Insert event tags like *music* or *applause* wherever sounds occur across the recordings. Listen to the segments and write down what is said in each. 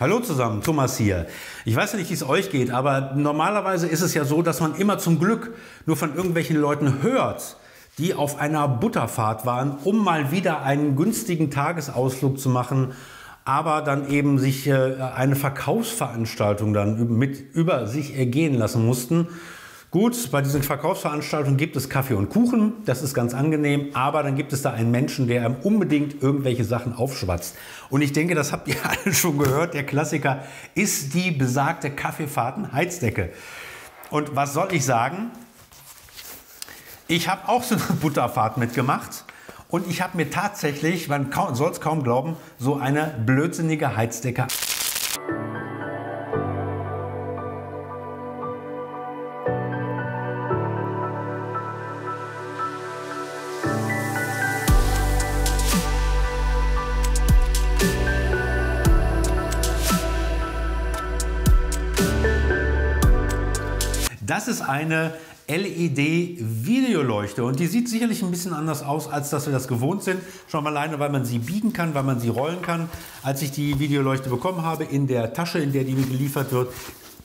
Hallo zusammen, Thomas hier. Ich weiß nicht, wie es euch geht, aber normalerweise ist es ja so, dass man immer zum Glück nur von irgendwelchen Leuten hört, die auf einer Butterfahrt waren, um mal wieder einen günstigen Tagesausflug zu machen, aber dann eben sich äh, eine Verkaufsveranstaltung dann mit über sich ergehen lassen mussten Gut, bei diesen Verkaufsveranstaltungen gibt es Kaffee und Kuchen, das ist ganz angenehm, aber dann gibt es da einen Menschen, der einem unbedingt irgendwelche Sachen aufschwatzt. Und ich denke, das habt ihr *laughs* alle schon gehört, der Klassiker ist die besagte Kaffeefahrten-Heizdecke. Und was soll ich sagen? Ich habe auch so eine *laughs* Butterfahrt mitgemacht und ich habe mir tatsächlich, man soll es kaum glauben, so eine blödsinnige Heizdecke eine LED-Videoleuchte und die sieht sicherlich ein bisschen anders aus, als dass wir das gewohnt sind. Schon alleine, weil man sie biegen kann, weil man sie rollen kann. Als ich die Videoleuchte bekommen habe, in der Tasche, in der die mir geliefert wird,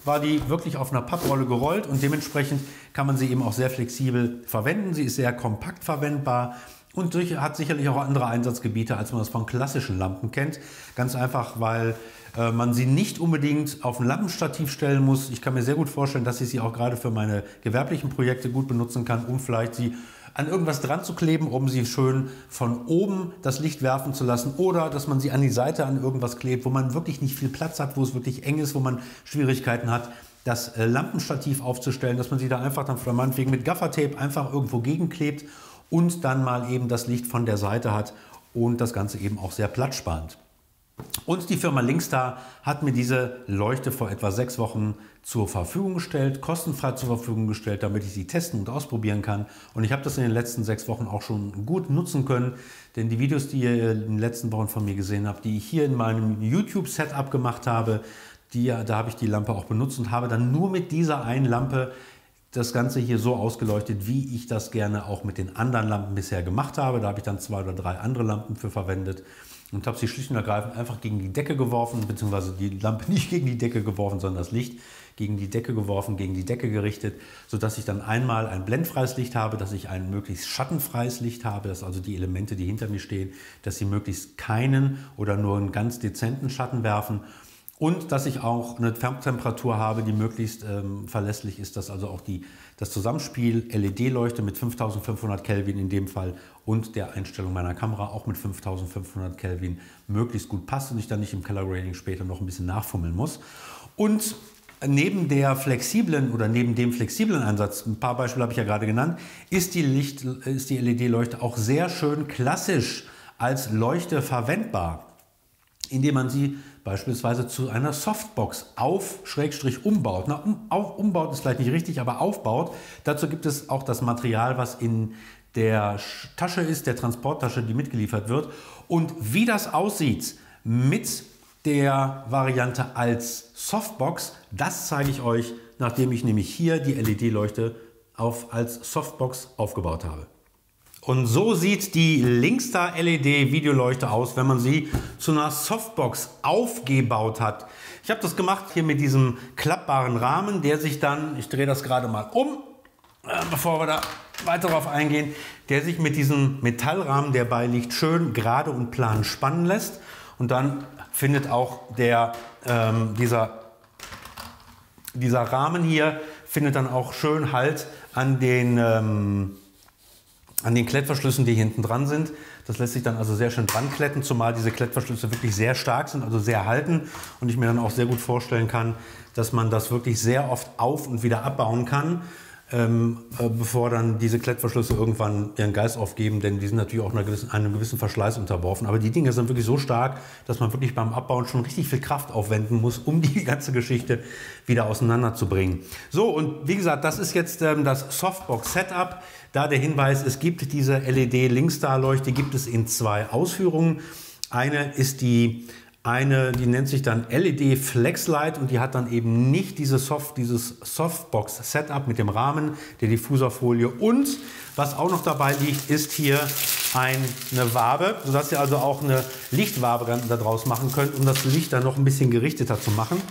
war die wirklich auf einer Papprolle gerollt und dementsprechend kann man sie eben auch sehr flexibel verwenden. Sie ist sehr kompakt verwendbar und hat sicherlich auch andere Einsatzgebiete, als man das von klassischen Lampen kennt. Ganz einfach, weil äh, man sie nicht unbedingt auf ein Lampenstativ stellen muss. Ich kann mir sehr gut vorstellen, dass ich sie auch gerade für meine gewerblichen Projekte gut benutzen kann, um vielleicht sie an irgendwas dran zu kleben, um sie schön von oben das Licht werfen zu lassen oder dass man sie an die Seite an irgendwas klebt, wo man wirklich nicht viel Platz hat, wo es wirklich eng ist, wo man Schwierigkeiten hat, das äh, Lampenstativ aufzustellen, dass man sie da einfach dann meinetwegen mit Gaffertape einfach irgendwo gegenklebt und dann mal eben das Licht von der Seite hat und das Ganze eben auch sehr platzsparend. Und die Firma Linkstar hat mir diese Leuchte vor etwa sechs Wochen zur Verfügung gestellt, kostenfrei zur Verfügung gestellt, damit ich sie testen und ausprobieren kann. Und ich habe das in den letzten sechs Wochen auch schon gut nutzen können, denn die Videos, die ihr in den letzten Wochen von mir gesehen habt, die ich hier in meinem YouTube-Setup gemacht habe, die, da habe ich die Lampe auch benutzt und habe dann nur mit dieser einen Lampe das Ganze hier so ausgeleuchtet, wie ich das gerne auch mit den anderen Lampen bisher gemacht habe. Da habe ich dann zwei oder drei andere Lampen für verwendet und habe sie schlicht und ergreifend einfach gegen die Decke geworfen, beziehungsweise die Lampe *laughs* nicht gegen die Decke geworfen, sondern das Licht gegen die Decke geworfen, gegen die Decke gerichtet, sodass ich dann einmal ein blendfreies Licht habe, dass ich ein möglichst schattenfreies Licht habe, dass also die Elemente, die hinter mir stehen, dass sie möglichst keinen oder nur einen ganz dezenten Schatten werfen und dass ich auch eine Färbtemperatur habe, die möglichst ähm, verlässlich ist, dass also auch die, das Zusammenspiel LED-Leuchte mit 5500 Kelvin in dem Fall und der Einstellung meiner Kamera auch mit 5500 Kelvin möglichst gut passt und ich dann nicht im Color Grading später noch ein bisschen nachfummeln muss. Und neben der flexiblen oder neben dem flexiblen Einsatz, ein paar Beispiele habe ich ja gerade genannt, ist die, Licht, ist die LED-Leuchte auch sehr schön klassisch als Leuchte verwendbar, indem man sie beispielsweise zu einer Softbox auf Schrägstrich umbaut. Na, um, auf, umbaut ist vielleicht nicht richtig, aber aufbaut. Dazu gibt es auch das Material, was in der Tasche ist, der Transporttasche, die mitgeliefert wird. Und wie das aussieht mit der Variante als Softbox, das zeige ich euch, nachdem ich nämlich hier die LED-Leuchte als Softbox aufgebaut habe. Und so sieht die Linkstar LED Videoleuchte aus, wenn man sie zu einer Softbox aufgebaut hat. Ich habe das gemacht hier mit diesem klappbaren Rahmen, der sich dann, ich drehe das gerade mal um, äh, bevor wir da weiter darauf eingehen, der sich mit diesem Metallrahmen, der beiliegt, schön gerade und plan spannen lässt. Und dann findet auch der, ähm, dieser, dieser Rahmen hier, findet dann auch schön Halt an den ähm, an den Klettverschlüssen, die hinten dran sind. Das lässt sich dann also sehr schön dran kletten, zumal diese Klettverschlüsse wirklich sehr stark sind, also sehr halten. Und ich mir dann auch sehr gut vorstellen kann, dass man das wirklich sehr oft auf und wieder abbauen kann ähm, äh, bevor dann diese Klettverschlüsse irgendwann ihren Geist aufgeben, denn die sind natürlich auch gewissen, einem gewissen Verschleiß unterworfen. Aber die Dinge sind wirklich so stark, dass man wirklich beim Abbauen schon richtig viel Kraft aufwenden muss, um die *laughs* ganze Geschichte wieder auseinanderzubringen. So, und wie gesagt, das ist jetzt ähm, das Softbox-Setup. Da der Hinweis, es gibt diese LED-Linkstar-Leuchte, gibt es in zwei Ausführungen. Eine ist die eine, die nennt sich dann LED Flexlight und die hat dann eben nicht diese Soft, dieses Softbox Setup mit dem Rahmen, der Diffuserfolie. Und was auch noch dabei liegt, ist hier eine Wabe, sodass ihr also auch eine Lichtwabe daraus machen könnt, um das Licht dann noch ein bisschen gerichteter zu machen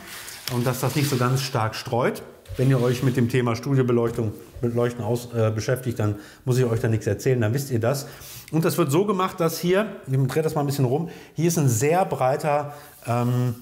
und dass das nicht so ganz stark streut. Wenn ihr euch mit dem Thema Studiobeleuchtung Beleuchten aus, äh, beschäftigt, dann muss ich euch da nichts erzählen, dann wisst ihr das. Und das wird so gemacht, dass hier, ich drehe das mal ein bisschen rum, hier ist ein sehr breiter ähm,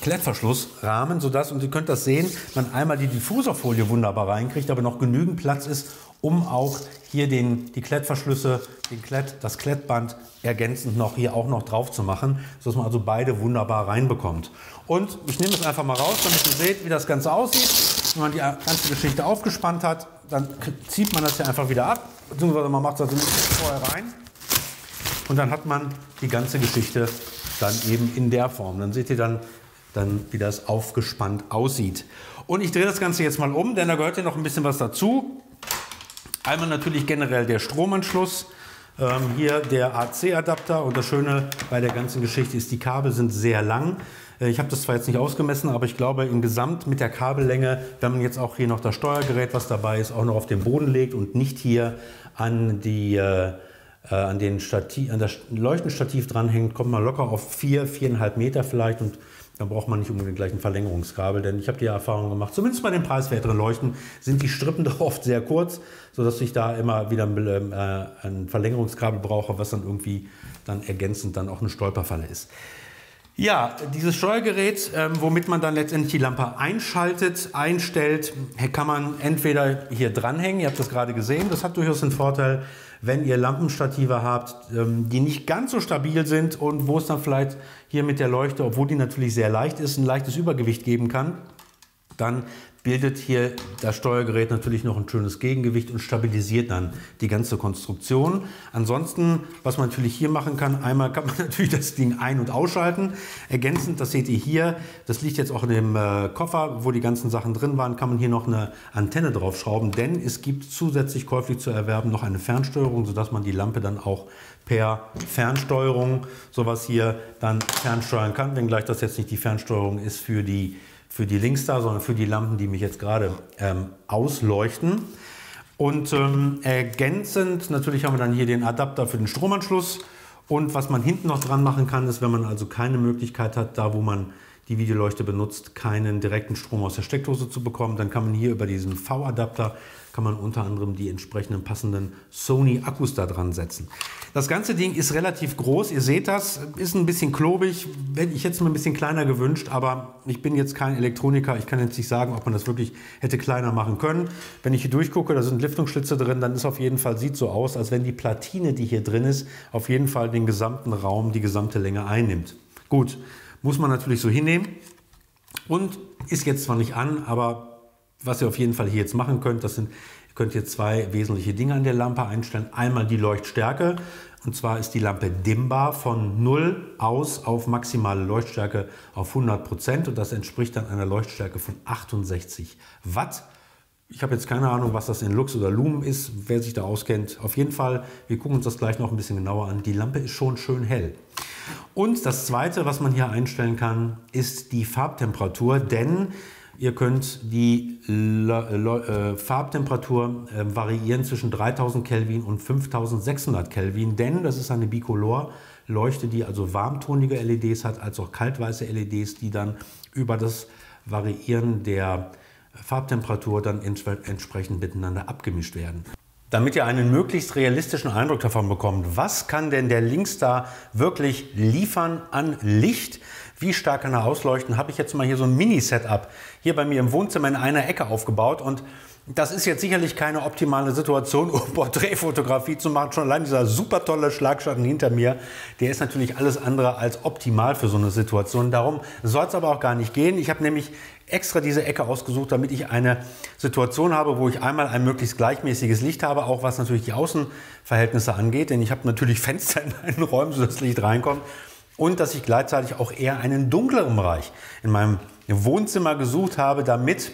Klettverschlussrahmen, sodass, und ihr könnt das sehen, man einmal die Diffuserfolie wunderbar reinkriegt, aber noch genügend Platz ist, um auch hier den, die Klettverschlüsse, den Klett, das Klettband ergänzend noch hier auch noch drauf zu machen, sodass man also beide wunderbar reinbekommt. Und ich nehme es einfach mal raus, damit ihr seht, wie das Ganze aussieht. Wenn man die ganze Geschichte aufgespannt hat, dann zieht man das hier einfach wieder ab, beziehungsweise man macht das vorher rein. Und dann hat man die ganze Geschichte dann eben in der Form. Dann seht ihr dann, dann wie das aufgespannt aussieht. Und ich drehe das Ganze jetzt mal um, denn da gehört ja noch ein bisschen was dazu. Einmal natürlich generell der Stromanschluss. Ähm, hier der AC-Adapter und das Schöne bei der ganzen Geschichte ist, die Kabel sind sehr lang. Äh, ich habe das zwar jetzt nicht ausgemessen, aber ich glaube im Gesamt mit der Kabellänge, wenn man jetzt auch hier noch das Steuergerät, was dabei ist, auch noch auf den Boden legt und nicht hier an die äh, äh an, den Stativ, an das Leuchtenstativ dranhängt, kommt man locker auf vier, viereinhalb Meter vielleicht und dann braucht man nicht unbedingt gleich ein Verlängerungskabel, denn ich habe die Erfahrung gemacht, zumindest bei den preiswerteren Leuchten sind die Strippen *laughs* doch oft sehr kurz, sodass ich da immer wieder ein, äh, ein Verlängerungskabel brauche, was dann irgendwie dann ergänzend dann auch eine Stolperfalle ist. Ja, dieses Steuergerät, ähm, womit man dann letztendlich die Lampe einschaltet, einstellt, kann man entweder hier dranhängen, ihr habt das gerade gesehen, das hat durchaus einen Vorteil, wenn ihr Lampenstative habt, ähm, die nicht ganz so stabil sind und wo es dann vielleicht hier mit der Leuchte, obwohl die natürlich sehr leicht ist, ein leichtes Übergewicht geben kann, dann bildet hier das Steuergerät natürlich noch ein schönes Gegengewicht und stabilisiert dann die ganze Konstruktion. Ansonsten, was man natürlich hier machen kann, einmal kann man *laughs* natürlich das Ding ein- und ausschalten. Ergänzend, das seht ihr hier, das liegt jetzt auch in dem äh, Koffer, wo die ganzen Sachen drin waren, kann man hier noch eine Antenne draufschrauben, denn es gibt zusätzlich käuflich zu erwerben noch eine Fernsteuerung, sodass man die Lampe dann auch per Fernsteuerung sowas hier dann fernsteuern kann, wenngleich das jetzt nicht die Fernsteuerung ist für die für die Linkstar, sondern für die Lampen, die mich jetzt gerade ähm, ausleuchten. Und ähm, ergänzend natürlich haben wir dann hier den Adapter für den Stromanschluss. Und was man hinten noch dran machen kann, ist, wenn man also keine Möglichkeit hat, da wo man die Videoleuchte benutzt, keinen direkten Strom aus der Steckdose zu bekommen, dann kann man hier über diesen V-Adapter kann man unter anderem die entsprechenden passenden Sony-Akkus da dran setzen. Das ganze Ding ist relativ groß, ihr seht das, ist ein bisschen klobig, hätte ich jetzt mal ein bisschen kleiner gewünscht, aber ich bin jetzt kein Elektroniker, ich kann jetzt nicht sagen, ob man das wirklich hätte kleiner machen können. Wenn ich hier durchgucke, da sind Lüftungsschlitze drin, dann ist auf jeden Fall, sieht so aus, als wenn die Platine, die hier drin ist, auf jeden Fall den gesamten Raum, die gesamte Länge einnimmt. Gut, muss man natürlich so hinnehmen und ist jetzt zwar nicht an, aber was ihr auf jeden Fall hier jetzt machen könnt, das sind, ihr könnt hier zwei wesentliche Dinge an der Lampe einstellen. Einmal die Leuchtstärke und zwar ist die Lampe dimmbar von 0 aus auf maximale Leuchtstärke auf 100 Prozent und das entspricht dann einer Leuchtstärke von 68 Watt. Ich habe jetzt keine Ahnung, was das in Lux oder Lumen ist, wer sich da auskennt. Auf jeden Fall, wir gucken uns das gleich noch ein bisschen genauer an. Die Lampe ist schon schön hell. Und das zweite, was man hier einstellen kann, ist die Farbtemperatur, denn Ihr könnt die äh, Farbtemperatur äh, variieren zwischen 3000 Kelvin und 5600 Kelvin, denn das ist eine Bicolor-Leuchte, die also warmtonige LEDs hat, als auch kaltweiße LEDs, die dann über das Variieren der Farbtemperatur dann entsprechend miteinander abgemischt werden. Damit ihr einen möglichst realistischen Eindruck davon bekommt, was kann denn der Linkstar wirklich liefern an Licht? Wie stark kann er ausleuchten? Habe ich jetzt mal hier so ein Mini-Setup hier bei mir im Wohnzimmer in einer Ecke aufgebaut und das ist jetzt sicherlich keine optimale Situation, *laughs* um Porträtfotografie zu machen. Schon allein dieser super tolle Schlagschatten hinter mir, der ist natürlich alles andere als optimal für so eine Situation. Darum soll es aber auch gar nicht gehen. Ich habe nämlich extra diese Ecke ausgesucht, damit ich eine Situation habe, wo ich einmal ein möglichst gleichmäßiges Licht habe, auch was natürlich die Außenverhältnisse angeht. Denn ich habe natürlich *laughs* Fenster in meinen Räumen, sodass das Licht reinkommt und dass ich gleichzeitig auch eher einen dunkleren Bereich in meinem Wohnzimmer gesucht habe, damit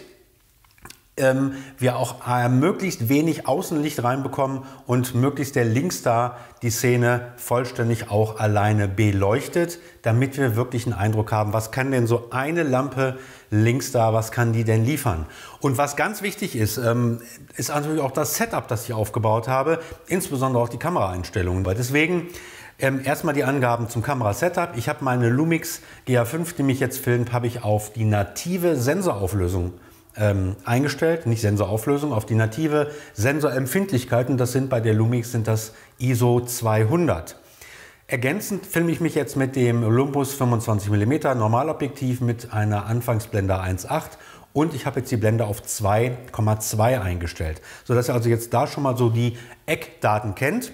ähm, wir auch äh, möglichst wenig Außenlicht reinbekommen und möglichst der Linkstar die Szene vollständig auch alleine beleuchtet, damit wir wirklich einen Eindruck haben, was kann denn so eine Lampe Linkstar, was kann die denn liefern? Und was ganz wichtig ist, ähm, ist natürlich auch das Setup, das ich aufgebaut habe, insbesondere auch die Kameraeinstellungen. Weil deswegen ähm, erstmal die Angaben zum Kamerasetup. Ich habe meine Lumix GA5, die mich jetzt filmt, habe ich auf die native Sensorauflösung ähm, eingestellt, nicht Sensorauflösung, auf die native Sensorempfindlichkeit und das sind bei der Lumix sind das ISO 200. Ergänzend filme ich mich jetzt mit dem Olympus 25 mm Normalobjektiv mit einer Anfangsblende 1.8 und ich habe jetzt die Blende auf 2,2 eingestellt, sodass ihr also jetzt da schon mal so die Eckdaten kennt.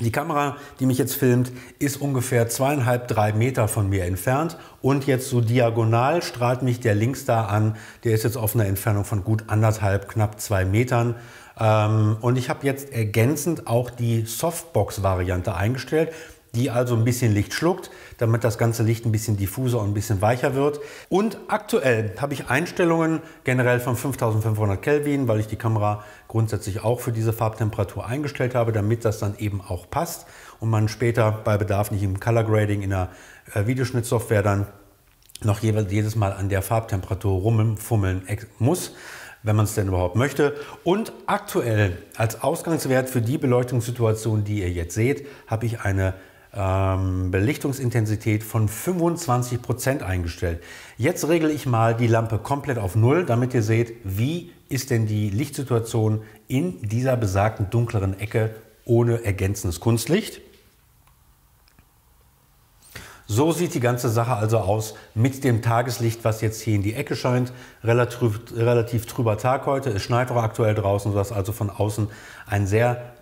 Die Kamera, die mich jetzt filmt, ist ungefähr zweieinhalb, drei Meter von mir entfernt und jetzt so diagonal strahlt mich der links da an. Der ist jetzt auf einer Entfernung von gut anderthalb, knapp zwei Metern. Ähm, und ich habe jetzt ergänzend auch die Softbox-Variante eingestellt die also ein bisschen Licht schluckt, damit das ganze Licht ein bisschen diffuser und ein bisschen weicher wird. Und aktuell habe ich Einstellungen generell von 5500 Kelvin, weil ich die Kamera grundsätzlich auch für diese Farbtemperatur eingestellt habe, damit das dann eben auch passt und man später bei Bedarf nicht im Color Grading in der äh, Videoschnittsoftware dann noch jedes Mal an der Farbtemperatur rumfummeln muss wenn man es denn überhaupt möchte. Und aktuell als Ausgangswert für die Beleuchtungssituation, die ihr jetzt seht, habe ich eine ähm, Belichtungsintensität von 25 Prozent eingestellt. Jetzt regle ich mal die Lampe komplett auf Null, damit ihr seht, wie ist denn die Lichtsituation in dieser besagten dunkleren Ecke ohne ergänzendes Kunstlicht. So sieht die ganze Sache also aus mit dem Tageslicht, was jetzt hier in die Ecke scheint. Relativ, relativ trüber Tag heute. Es schneit auch aktuell draußen, sodass also von außen ein sehr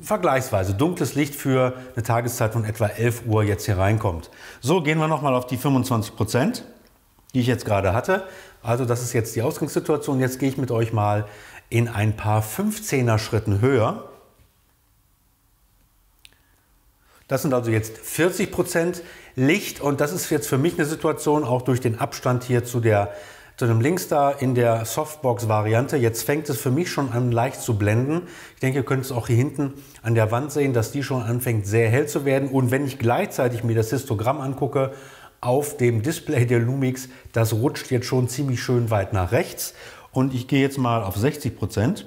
vergleichsweise dunkles Licht für eine Tageszeit von etwa 11 Uhr jetzt hier reinkommt. So, gehen wir nochmal auf die 25 Prozent, die ich jetzt gerade hatte. Also das ist jetzt die Ausgangssituation. Jetzt gehe ich mit euch mal in ein paar 15er Schritten höher. Das sind also jetzt 40 Prozent Licht und das ist jetzt für mich eine Situation, auch durch den Abstand hier zu der zu dem Linkstar in der Softbox-Variante. Jetzt fängt es für mich schon an leicht zu blenden. Ich denke, ihr könnt es auch hier hinten an der Wand sehen, dass die schon anfängt sehr hell zu werden. Und wenn ich gleichzeitig mir das Histogramm angucke, auf dem Display der Lumix, das rutscht jetzt schon ziemlich schön weit nach rechts. Und ich gehe jetzt mal auf 60 Prozent.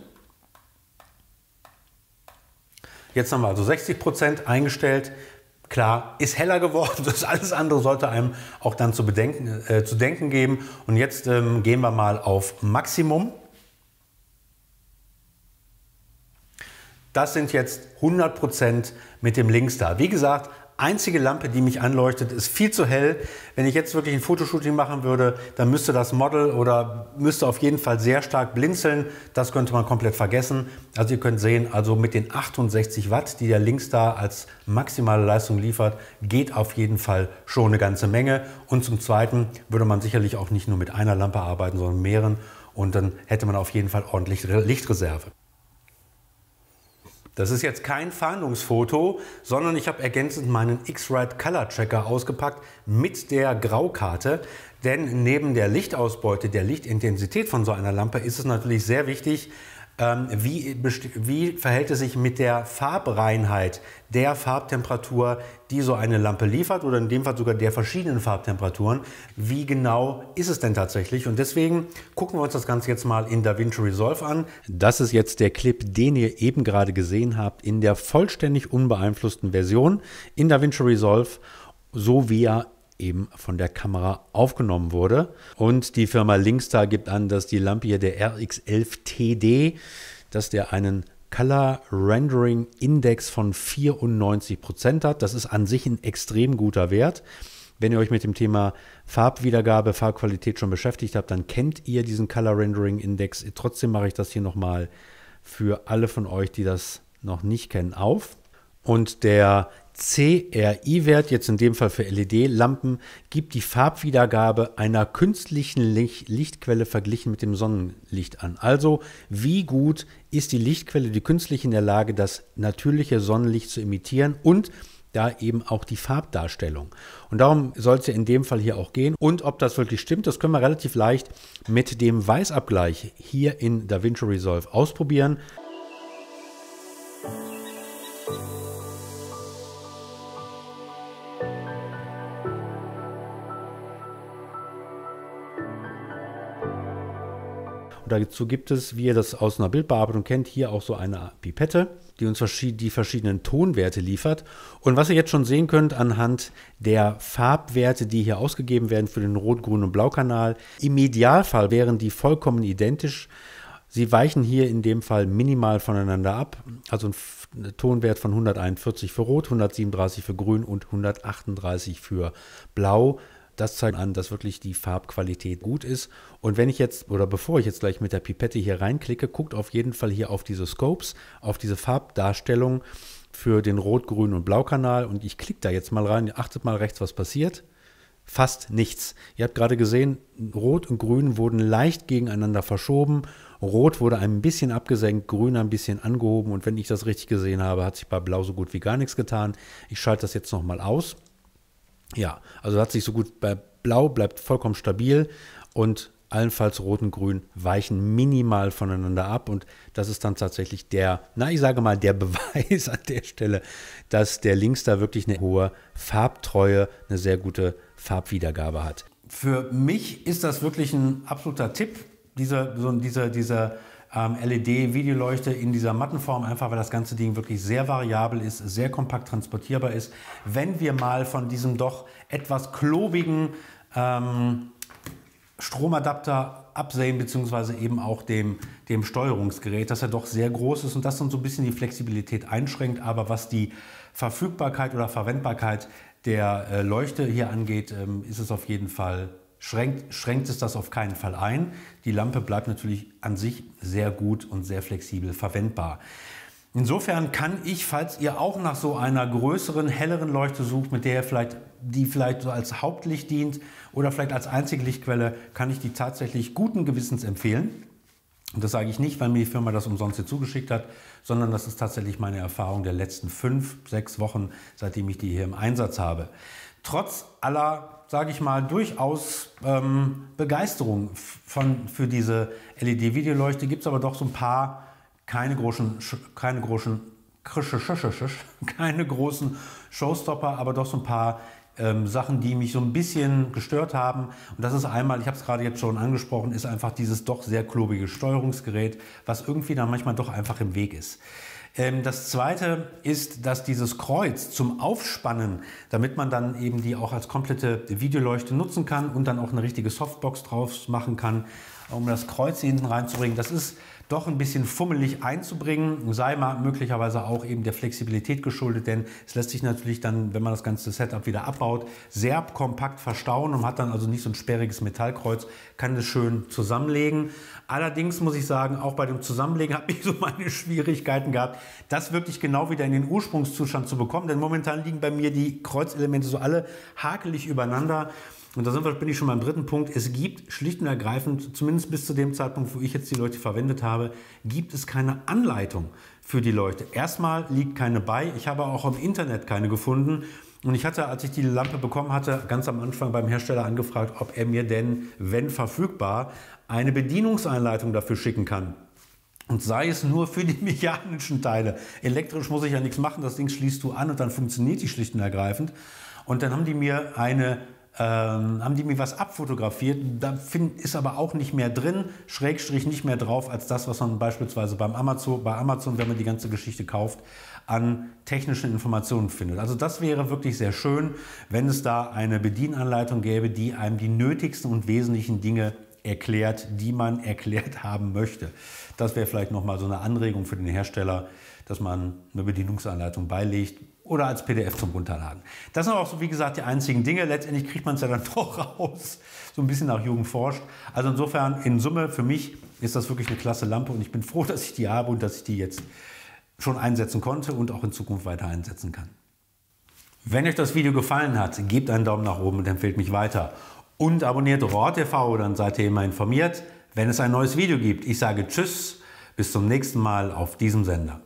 Jetzt haben wir also 60 Prozent eingestellt. Klar, ist heller geworden. *laughs* Das alles andere sollte einem auch dann zu, bedenken, äh, zu denken geben. Und jetzt ähm, gehen wir mal auf Maximum. Das sind jetzt 100% mit dem Linkstar. Wie gesagt, einzige Lampe, die mich anleuchtet, ist viel zu hell. Wenn ich jetzt wirklich ein Fotoshooting machen würde, dann müsste das Model oder müsste auf jeden Fall sehr stark blinzeln. Das könnte man komplett vergessen. Also ihr könnt sehen, also mit den 68 Watt, die der Linkstar als maximale Leistung liefert, geht auf jeden Fall schon eine ganze Menge. Und zum Zweiten würde man sicherlich auch nicht nur mit einer Lampe arbeiten, sondern mehreren. Und dann hätte man auf jeden Fall ordentlich Lichtreserve. Das ist jetzt kein Fahndungsfoto, sondern ich habe ergänzend meinen X-Rite Color Checker ausgepackt mit der Graukarte. Denn neben der Lichtausbeute, der Lichtintensität von so einer Lampe ist es natürlich sehr wichtig, wie, wie, verhält es sich mit der Farbreinheit der Farbtemperatur, die so eine Lampe liefert oder in dem Fall sogar der verschiedenen Farbtemperaturen? Wie genau ist es denn tatsächlich? Und deswegen gucken wir uns das Ganze jetzt mal in DaVinci Resolve an. Das ist jetzt der Clip, den ihr eben gerade gesehen habt, in der vollständig unbeeinflussten Version in DaVinci Resolve, so wie er eben von der Kamera aufgenommen wurde. Und die Firma Linkstar gibt an, dass die Lampe hier der RX11TD, dass der einen Color Rendering Index von 94% hat. Das ist an sich ein extrem guter Wert. Wenn ihr euch mit dem Thema Farbwiedergabe, Farbqualität schon beschäftigt habt, dann kennt ihr diesen Color Rendering Index. Trotzdem mache ich das hier nochmal für alle von euch, die das noch nicht kennen, auf. Und der CRI-Wert, jetzt in dem Fall für LED-Lampen, gibt die Farbwiedergabe einer künstlichen Licht Lichtquelle verglichen mit dem Sonnenlicht an. Also wie gut ist die Lichtquelle, die künstliche, in der Lage, das natürliche Sonnenlicht zu imitieren und da eben auch die Farbdarstellung. Und darum soll es ja in dem Fall hier auch gehen. Und ob das wirklich stimmt, das können wir relativ leicht mit dem Weißabgleich hier in DaVinci Resolve ausprobieren. Dazu gibt es, wie ihr das aus einer Bildbearbeitung kennt, hier auch so eine Pipette, die uns die verschiedenen Tonwerte liefert. Und was ihr jetzt schon sehen könnt anhand der Farbwerte, die hier ausgegeben werden für den Rot-, Grün- und Blaukanal, im Idealfall wären die vollkommen identisch. Sie weichen hier in dem Fall minimal voneinander ab. Also ein Tonwert von 141 für Rot, 137 für Grün und 138 für Blau. Das zeigt an, dass wirklich die Farbqualität gut ist. Und wenn ich jetzt, oder bevor ich jetzt gleich mit der Pipette hier reinklicke, guckt auf jeden Fall hier auf diese Scopes, auf diese Farbdarstellung für den Rot-, Grün- und Blaukanal. Und ich klicke da jetzt mal rein. Achtet mal rechts, was passiert. Fast nichts. Ihr habt gerade gesehen, Rot und Grün wurden leicht gegeneinander verschoben. Rot wurde ein bisschen abgesenkt, Grün ein bisschen angehoben. Und wenn ich das richtig gesehen habe, hat sich bei Blau so gut wie gar nichts getan. Ich schalte das jetzt nochmal aus. Ja, also hat sich so gut bei Blau bleibt vollkommen stabil und allenfalls Rot und Grün weichen minimal voneinander ab und das ist dann tatsächlich der, na ich sage mal, der *laughs* Beweis an der Stelle, dass der Links da wirklich eine hohe Farbtreue, eine sehr gute Farbwiedergabe hat. Für mich ist das wirklich ein absoluter Tipp, diese, so, diese, diese ähm, LED-Videoleuchte in dieser Mattenform, einfach weil das ganze Ding wirklich sehr variabel ist, sehr kompakt transportierbar ist. Wenn wir mal von diesem doch etwas klobigen ähm, Stromadapter absehen, beziehungsweise eben auch dem, dem Steuerungsgerät, das ja doch sehr groß ist und das dann so ein bisschen die Flexibilität einschränkt, aber was die Verfügbarkeit oder Verwendbarkeit der äh, Leuchte hier angeht, ähm, ist es auf jeden Fall schränkt, schränkt es das auf keinen Fall ein. Die Lampe bleibt natürlich an sich sehr gut und sehr flexibel verwendbar. Insofern kann ich, falls ihr auch nach so einer größeren, helleren Leuchte sucht, mit der ihr vielleicht, die vielleicht so als Hauptlicht dient oder vielleicht als einzige Lichtquelle, kann ich die tatsächlich guten Gewissens empfehlen. Und das sage ich nicht, weil mir die Firma das umsonst hier zugeschickt hat, sondern das ist tatsächlich meine Erfahrung der letzten fünf, sechs Wochen, seitdem ich die hier im Einsatz habe. Trotz aller sage ich mal, durchaus ähm, Begeisterung von, für diese LED-Videoleuchte. Gibt es aber doch so ein paar, keine großen, keine großen, *laughs* keine großen Showstopper, aber doch so ein paar ähm, Sachen, die mich so ein bisschen gestört haben. Und das ist einmal, ich habe es gerade jetzt schon angesprochen, ist einfach dieses doch sehr klobige Steuerungsgerät, was irgendwie dann manchmal doch einfach im Weg ist. Ähm, das zweite ist, dass dieses Kreuz zum Aufspannen, damit man dann eben die auch als komplette Videoleuchte nutzen kann und dann auch eine richtige Softbox drauf machen kann, um das Kreuz hinten reinzubringen, das ist doch ein bisschen fummelig einzubringen, sei mal möglicherweise auch eben der Flexibilität geschuldet, denn es lässt sich natürlich dann, wenn man das ganze Setup wieder abbaut, sehr kompakt verstauen und hat dann also nicht so ein sperriges Metallkreuz, kann es schön zusammenlegen. Allerdings muss ich sagen, auch bei dem Zusammenlegen habe *laughs* ich so meine Schwierigkeiten gehabt, das wirklich genau wieder in den Ursprungszustand zu bekommen, denn momentan liegen bei mir die Kreuzelemente so alle hakelig übereinander. Und da sind wir, bin ich schon beim dritten Punkt. Es gibt schlicht und ergreifend, zumindest bis zu dem Zeitpunkt, wo ich jetzt die Leute verwendet habe, gibt es keine Anleitung für die Leute. Erstmal liegt keine bei. Ich habe auch im Internet keine gefunden. Und ich hatte, als ich die Lampe bekommen hatte, ganz am Anfang beim Hersteller angefragt, ob er mir denn, wenn verfügbar, eine Bedienungseinleitung dafür schicken kann. Und sei es nur für die *laughs* mechanischen Teile. Elektrisch muss ich ja nichts machen, das Ding schließt du an und dann funktioniert die schlicht und ergreifend. Und dann haben die mir eine ähm, haben die mir was abfotografiert. Da find, ist aber auch nicht mehr drin, Schrägstrich nicht mehr drauf, als das, was man beispielsweise beim Amazon, bei Amazon, wenn man die ganze Geschichte kauft, an technischen Informationen findet. Also das wäre wirklich sehr schön, wenn es da eine Bedienanleitung gäbe, die einem die nötigsten und wesentlichen Dinge erklärt, die man *laughs* erklärt haben möchte. Das wäre vielleicht nochmal so eine Anregung für den Hersteller, dass man eine Bedienungsanleitung beilegt oder als PDF zum Runterladen. Das sind auch so, wie gesagt, die einzigen Dinge. Letztendlich kriegt man es ja dann *laughs* doch raus, so ein bisschen nach Jugend forscht. Also insofern, in Summe, für mich ist das wirklich eine klasse Lampe und ich bin froh, *laughs* dass ich die habe und dass ich die jetzt schon einsetzen konnte und auch in Zukunft weiter einsetzen kann. Wenn euch das Video gefallen hat, gebt einen Daumen nach oben und empfehlt mich weiter. Und abonniert ROHR dann seid ihr immer informiert, wenn es ein neues Video gibt. Ich sage Tschüss, bis zum nächsten Mal auf diesem Sender.